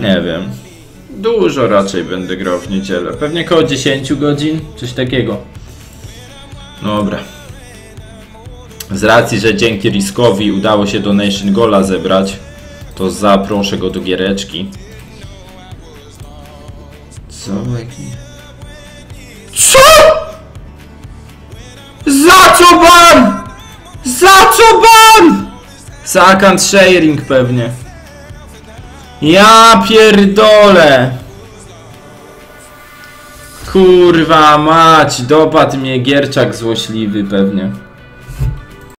Nie wiem. Dużo raczej będę grał w niedzielę. Pewnie koło 10 godzin, coś takiego. Dobra. Z racji, że dzięki Riskowi udało się Donation Gola zebrać, to zaproszę go do giereczki. Co? CO?! Za co ban?! Za co ban?! Za account sharing pewnie. Ja pierdolę! Kurwa mać, dopadł mnie Gierczak złośliwy pewnie.